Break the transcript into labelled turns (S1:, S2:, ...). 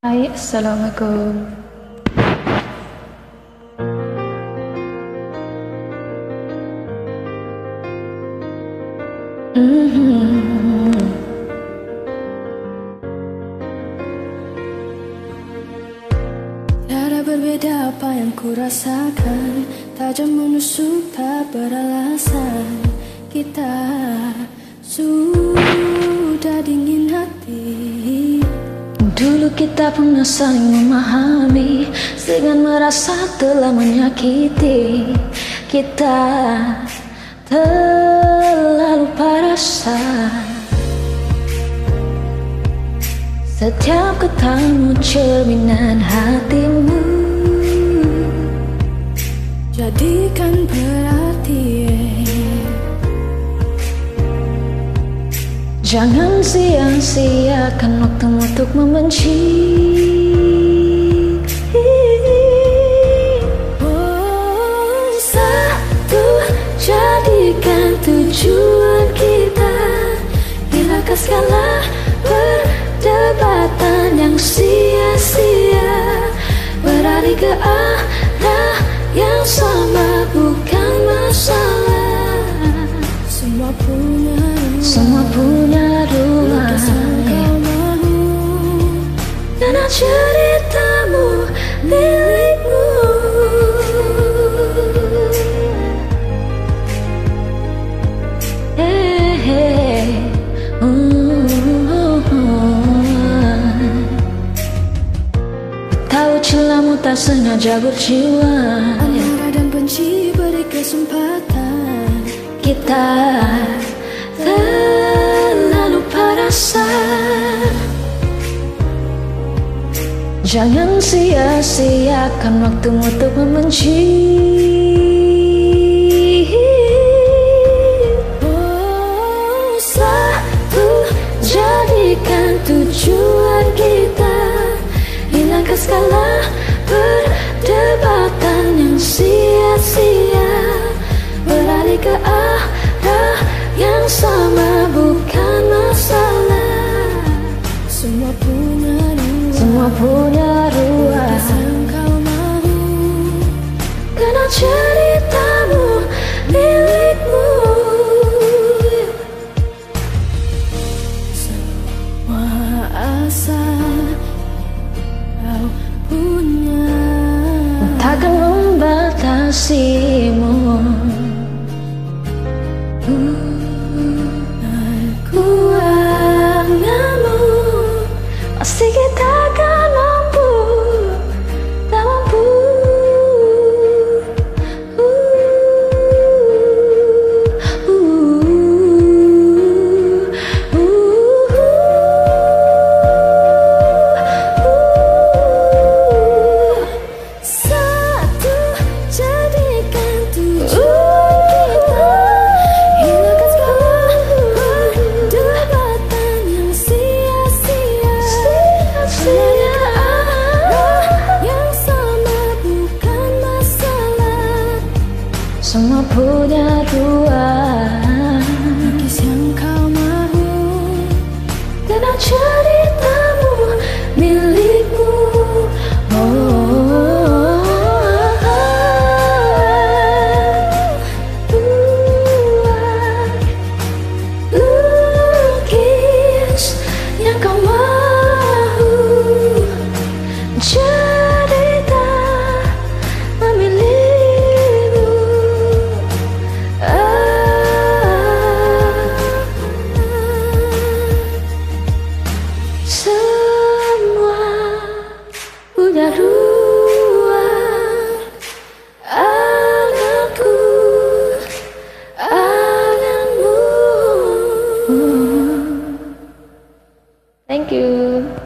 S1: Hai, Assalamualaikum. Mm-hmm.
S2: Tiada berbeda apa yang ku rasakan Tajam menusuk tak beralasan. Kita
S1: Dulu kita pernah saling memahami Dengan merasa telah menyakiti. Kita terlalu parasa. Setiap katamu cerminan hatimu.
S2: Jadikan berarti
S1: Jangan sia-siakan waktu untuk membenci.
S2: Oh, satu jadikan tujuan kita. Hilangkan segala perdebatan yang sia-sia. Beralih ke arah yang sama bukan masalah. Semua punya
S1: Semua punya
S2: Karena ceritamu milikmu.
S1: Uh, Tahu celamu tak sengaja berjiwa.
S2: Amarah dan benci beri kesempatan.
S1: Kita terlalu parasa Jangan sia-siakan waktumu untuk membenci.
S2: Oh, satu jadikan tujuan kita. Hilangkan segala perdebatan yang sia-sia. Beralih ke arah yang sama 話も、うん。
S1: Semua punya ruang
S2: Kisah yang kau mahu
S1: Karena ceritamu Thank you